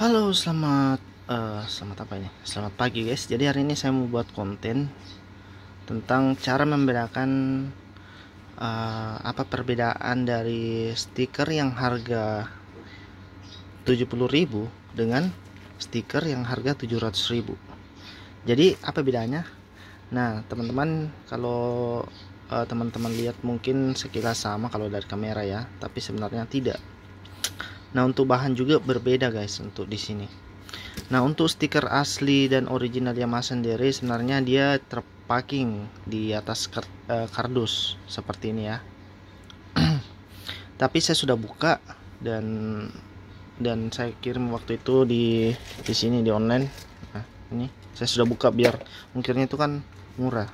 Halo, selamat eh, selamat apa ini? Selamat pagi guys. Jadi hari ini saya mau buat konten tentang cara membedakan eh, apa perbedaan dari stiker yang harga 70.000 dengan stiker yang harga 700.000. Jadi apa bedanya? Nah, teman-teman kalau eh, teman-teman lihat mungkin sekilas sama kalau dari kamera ya, tapi sebenarnya tidak. Nah, untuk bahan juga berbeda guys untuk di sini. Nah, untuk stiker asli dan original Yamaha sendiri sebenarnya dia terpacking di atas uh, kardus seperti ini ya. Tapi saya sudah buka dan dan saya kirim waktu itu di di sini di online. Nah, ini saya sudah buka biar mungkinnya itu kan murah.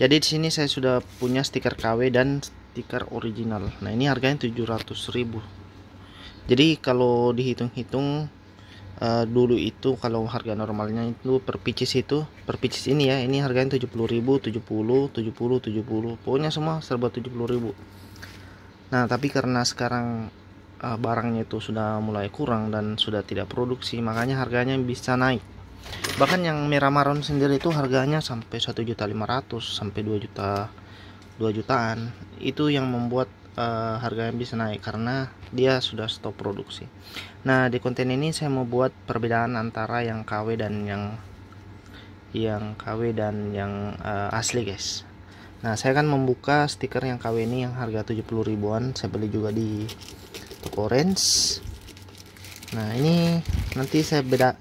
Jadi di sini saya sudah punya stiker KW dan stiker original. Nah, ini harganya 700.000 jadi kalau dihitung-hitung uh, dulu itu kalau harga normalnya itu per pieces itu per pieces ini ya ini harganya 70.000 70 70 70 pokoknya semua serba 70.000 nah tapi karena sekarang uh, barangnya itu sudah mulai kurang dan sudah tidak produksi makanya harganya bisa naik. Bahkan yang merah marun sendiri itu harganya sampai 1.500 sampai 2 juta 2 jutaan. Itu yang membuat uh, harganya bisa naik karena dia sudah stop produksi. Nah, di konten ini saya mau buat perbedaan antara yang KW dan yang yang KW dan yang uh, asli, guys. Nah, saya akan membuka stiker yang KW ini yang harga 70 ribuan. Saya beli juga di toko Rens. Nah, ini nanti saya beda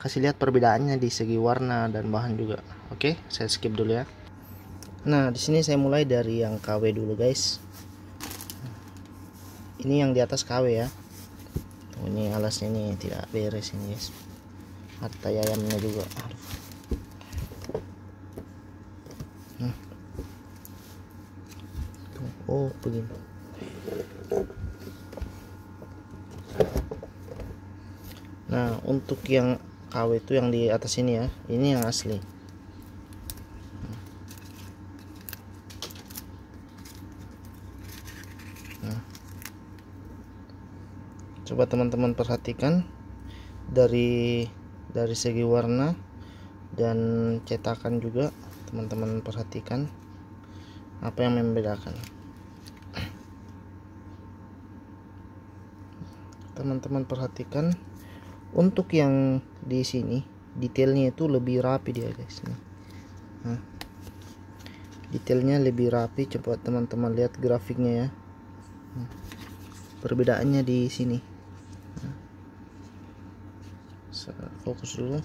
kasih lihat perbedaannya di segi warna dan bahan juga. Oke, saya skip dulu ya. Nah, di sini saya mulai dari yang KW dulu, guys ini yang di atas KW ya. Oh, ini alasnya ini tidak beres ini guys. Harta ayamnya juga. Hmm. oh begini. Nah untuk yang KW itu yang di atas ini ya. Ini yang asli coba teman-teman perhatikan dari dari segi warna dan cetakan juga teman-teman perhatikan apa yang membedakan. Teman-teman perhatikan untuk yang di sini detailnya itu lebih rapi dia guys. Nah, detailnya lebih rapi coba teman-teman lihat grafiknya ya. Perbedaannya di sini fokus dulu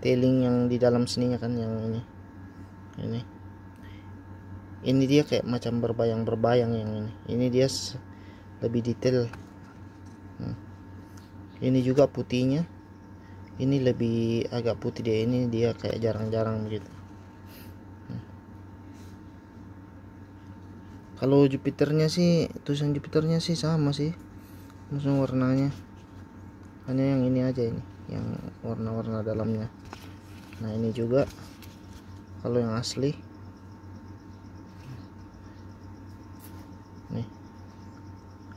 detailing yang di dalam sininya kan yang ini. Ini. Ini dia kayak macam berbayang-berbayang yang ini. Ini dia lebih detail. Hmm. ini juga putihnya. Ini lebih agak putih dia. Ini dia kayak jarang-jarang begitu kalau Jupiternya sih tulisan Jupiternya sih sama sih. Maksudnya warnanya. Hanya yang ini aja ini yang warna-warna dalamnya. Nah ini juga. Kalau yang asli. Nih.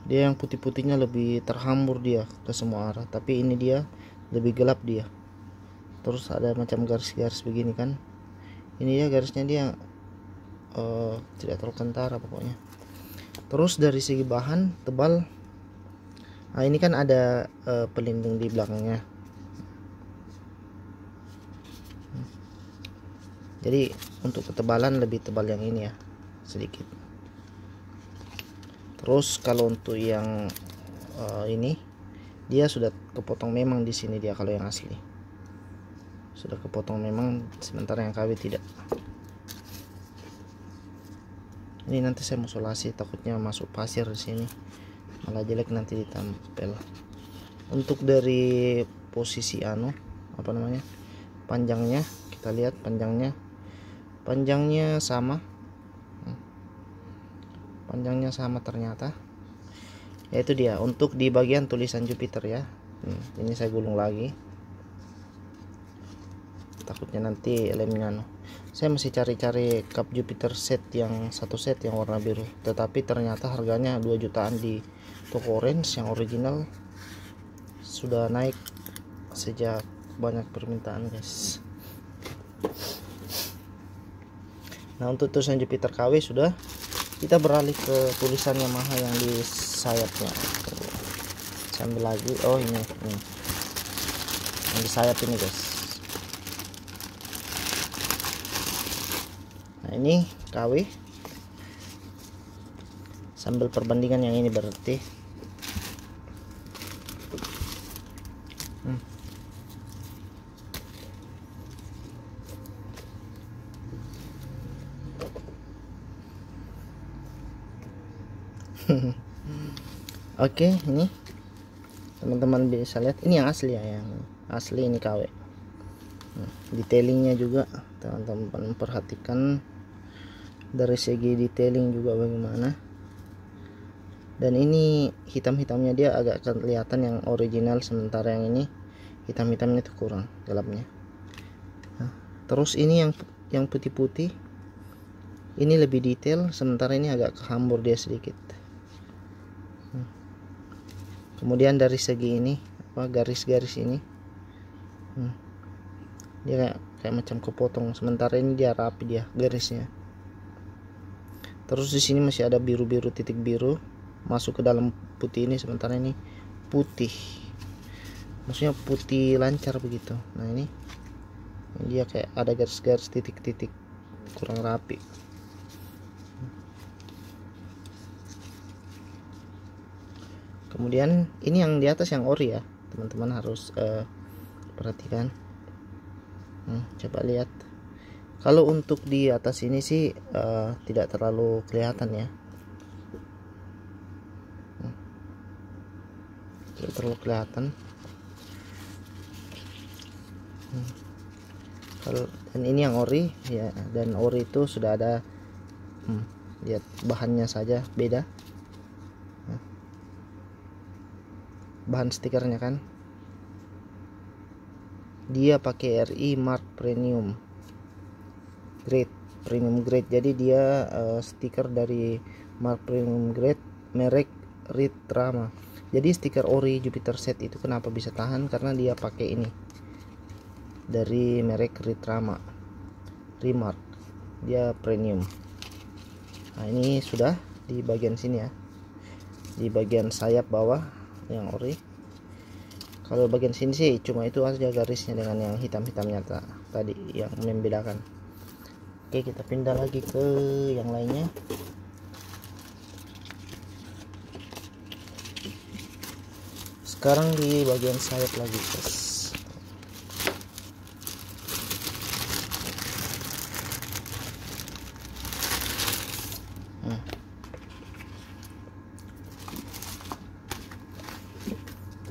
Dia yang putih-putihnya lebih terhambur dia ke semua arah. Tapi ini dia lebih gelap dia. Terus ada macam garis-garis begini kan. Ini ya garisnya dia uh, tidak terlalu kentara pokoknya. Terus dari segi bahan tebal. Nah ini kan ada uh, pelindung di belakangnya. Jadi untuk ketebalan lebih tebal yang ini ya sedikit. Terus kalau untuk yang uh, ini dia sudah kepotong memang di sini dia kalau yang asli. Sudah kepotong memang sementara yang KW tidak ini nanti saya mau solasi takutnya masuk pasir di sini. Malah jelek nanti ditempel. Untuk dari posisi anu apa namanya panjangnya kita lihat panjangnya. Panjangnya sama. Panjangnya sama ternyata. Yaitu dia. Untuk di bagian tulisan Jupiter ya. Ini saya gulung lagi takutnya nanti lemnya anu saya masih cari-cari cup Jupiter set yang satu set yang warna biru. Tetapi ternyata harganya 2 jutaan di toko orange yang original sudah naik sejak banyak permintaan guys. Nah untuk tulisan Jupiter KW sudah. Kita beralih ke tulisan Yamaha yang di sayapnya. Sambil lagi. Oh ini, ini. Yang di sayap ini guys nah ini KW sambil perbandingan yang ini berarti hmm. Oke, ini teman-teman bisa lihat ini yang asli ya, yang asli ini KW. Nah, detailingnya juga teman-teman perhatikan dari segi detailing juga bagaimana. Dan ini hitam-hitamnya dia agak kelihatan yang original sementara yang ini hitam-hitamnya itu kurang gelapnya. Nah, terus ini yang yang putih-putih ini lebih detail sementara ini agak kehambur dia sedikit kemudian dari segi ini apa garis-garis ini hmm, dia kayak kayak macam kepotong sementara ini dia rapi dia garisnya terus di sini masih ada biru-biru titik biru. Masuk ke dalam putih ini sementara ini putih. Maksudnya putih lancar begitu. Nah ini dia kayak ada garis-garis titik-titik kurang rapi. Kemudian ini yang di atas yang ori ya. Teman-teman harus uh, perhatikan. Hmm, coba lihat kalau untuk di atas ini sih uh, tidak terlalu kelihatan ya. Tidak terlalu kelihatan. Hmm. kalau dan ini yang ori ya dan ori itu sudah ada hmm, lihat bahannya saja beda. Bahan stikernya kan. Dia pakai RI Mark Premium grade premium grade. Jadi dia uh, stiker dari Mark Premium grade merek Ritrama. Jadi stiker ori Jupiter set itu kenapa bisa tahan? Karena dia pakai ini dari merek Ritrama. Remark. Dia premium. Nah ini sudah di bagian sini ya. Di bagian sayap bawah yang ori. Kalau bagian sini sih cuma itu aja garisnya dengan yang hitam-hitamnya tadi yang membedakan oke kita pindah lagi ke yang lainnya. Sekarang di bagian sayap lagi guys.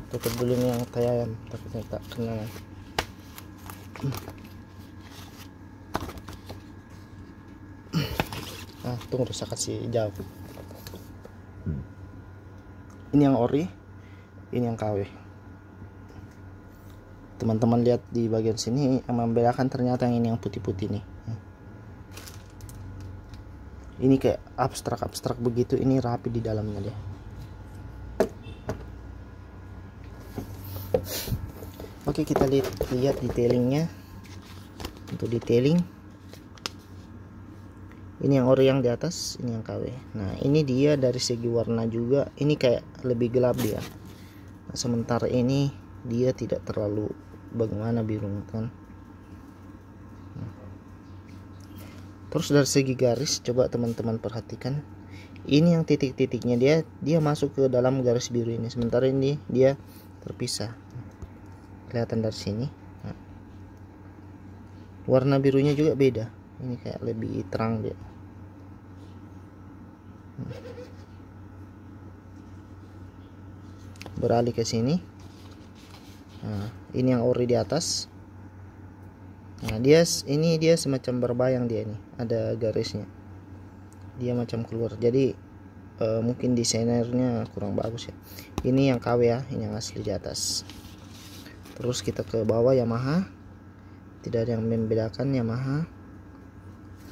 Tutup dulu nih yang tayam takutnya tak kena. Ah tunggu saya kasih jauh ini yang ori ini yang KW teman-teman lihat di bagian sini yang membedakan ternyata yang ini yang putih-putih nih. Ini kayak abstrak-abstrak begitu ini rapi di dalamnya dia. Oke kita lihat lihat detailingnya. Untuk detailing ini yang ori yang di atas ini yang KW nah ini dia dari segi warna juga. Ini kayak lebih gelap dia. Nah, sementara ini dia tidak terlalu bagaimana biru kan? Terus dari segi garis coba teman-teman perhatikan. Ini yang titik-titiknya dia dia masuk ke dalam garis biru ini. Sementara ini dia terpisah. Kelihatan dari sini. Nah. warna birunya juga beda. Ini kayak lebih terang dia beralih ke sini. Nah, ini yang ori di atas. Nah dia ini dia semacam berbayang dia ini ada garisnya. Dia macam keluar. Jadi uh, mungkin desainernya kurang bagus ya. Ini yang KW ya ini yang asli di atas. Terus kita ke bawah Yamaha. Tidak ada yang membedakan Yamaha.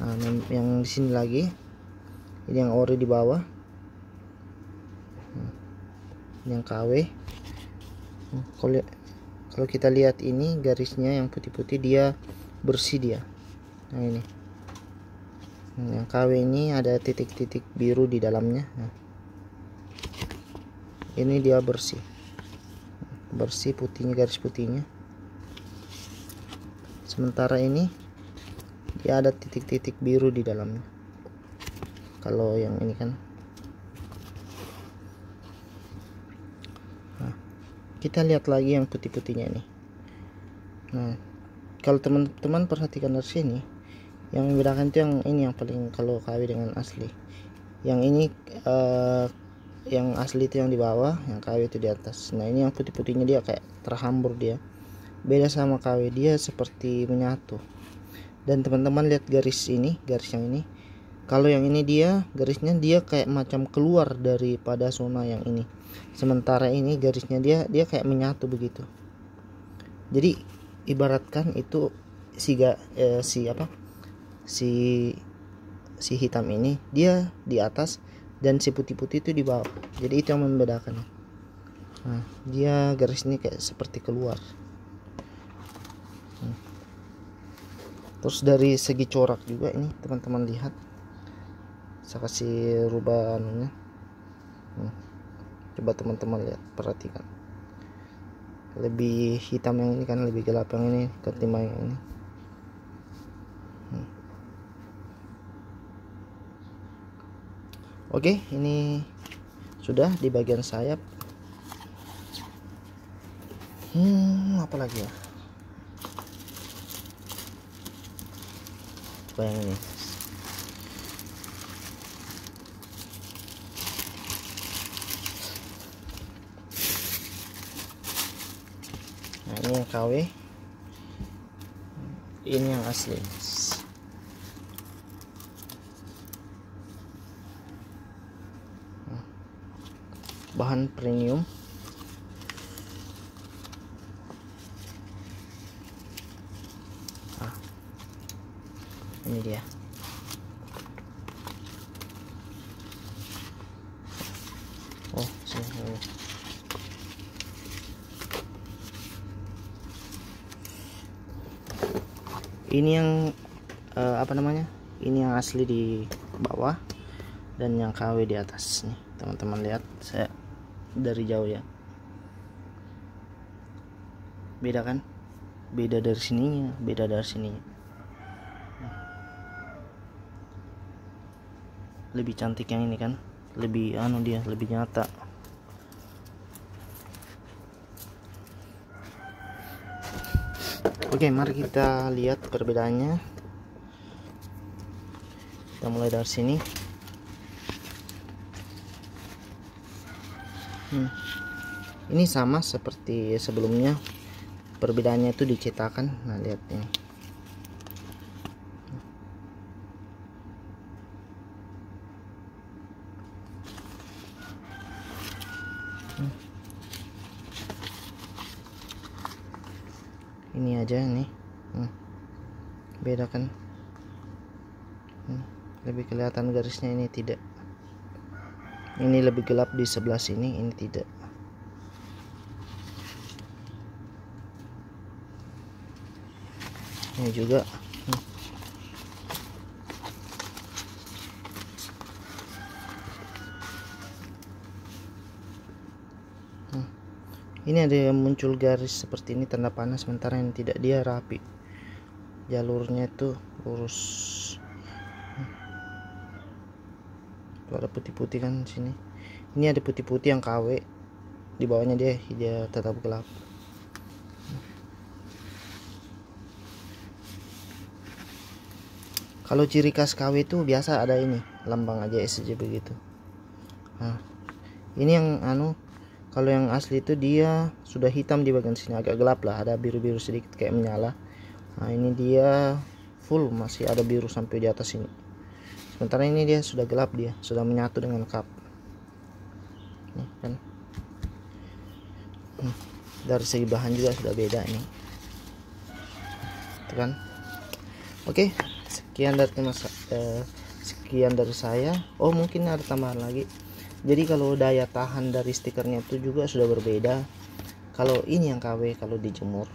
Nah yang di sini lagi. Ini yang ori di bawah yang KW hmm, kalau kita lihat ini garisnya yang putih-putih dia bersih dia. Nah ini. Hmm, yang KW ini ada titik-titik biru di dalamnya. Nah. ini dia bersih. Bersih putihnya garis putihnya. Sementara ini dia ada titik-titik biru di dalamnya. Kalau yang ini kan kita lihat lagi yang putih-putihnya ini nah kalau teman-teman perhatikan dari sini yang membedakan itu yang ini yang paling kalau KW dengan asli. Yang ini uh, yang asli itu yang di bawah yang KW itu di atas. Nah ini yang putih-putihnya dia kayak terhambur dia. Beda sama KW dia seperti menyatu. Dan teman-teman lihat garis ini garis yang ini kalau yang ini dia garisnya dia kayak macam keluar daripada zona yang ini. Sementara ini garisnya dia dia kayak menyatu begitu. Jadi ibaratkan itu si ga, eh, si apa? Si si hitam ini dia di atas dan si putih-putih itu di bawah. Jadi itu yang membedakan. Nah dia garis ini kayak seperti keluar. Terus dari segi corak juga ini teman-teman lihat saya kasih rubah anunya. Hmm. coba teman-teman lihat perhatikan. Lebih hitam yang ini kan lebih gelap yang ini ketimbang yang ini. Hmm. oke ini sudah di bagian sayap. Hmm apa lagi ya? Apa yang nah ini yang KW ini yang asli. Bahan premium ini dia oh sini ini yang uh, apa namanya? Ini yang asli di bawah dan yang KW di atas nih. Teman-teman lihat saya dari jauh ya. Beda kan? Beda dari sininya beda dari sininya. Lebih cantik yang ini kan? Lebih anu dia lebih nyata oke mari kita lihat perbedaannya. Kita mulai dari sini. Hmm. ini sama seperti sebelumnya. Perbedaannya itu dicetakan. Nah lihat ini ini aja nih. Hmm. beda kan? Hmm. lebih kelihatan garisnya ini tidak. Ini lebih gelap di sebelah sini ini tidak. Ini juga ini ada yang muncul garis seperti ini tanda panas sementara yang tidak dia rapi. Jalurnya itu lurus. Tuh ada putih-putih kan sini. Ini ada putih-putih yang KW di bawahnya dia dia tetap gelap. Kalau ciri khas KW itu biasa ada ini lambang aja SJ begitu. Nah ini yang anu kalau yang asli itu dia sudah hitam di bagian sini agak gelap lah ada biru-biru sedikit kayak menyala. Nah ini dia full masih ada biru sampai di atas ini. Sementara ini dia sudah gelap dia sudah menyatu dengan cup. Nih kan? Hmm. dari segi bahan juga sudah beda ini. Itu kan? Oke sekian dari mas eh, sekian dari saya. Oh mungkin ada tambahan lagi jadi kalau daya tahan dari stikernya itu juga sudah berbeda. Kalau ini yang KW kalau dijemur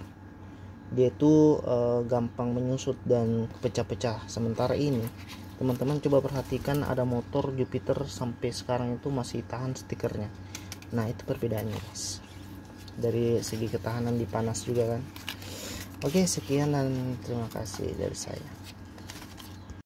dia itu uh, gampang menyusut dan pecah-pecah sementara ini teman-teman coba perhatikan ada motor Jupiter sampai sekarang itu masih tahan stikernya. Nah itu perbedaannya guys dari segi ketahanan di panas juga kan. Oke sekian dan terima kasih dari saya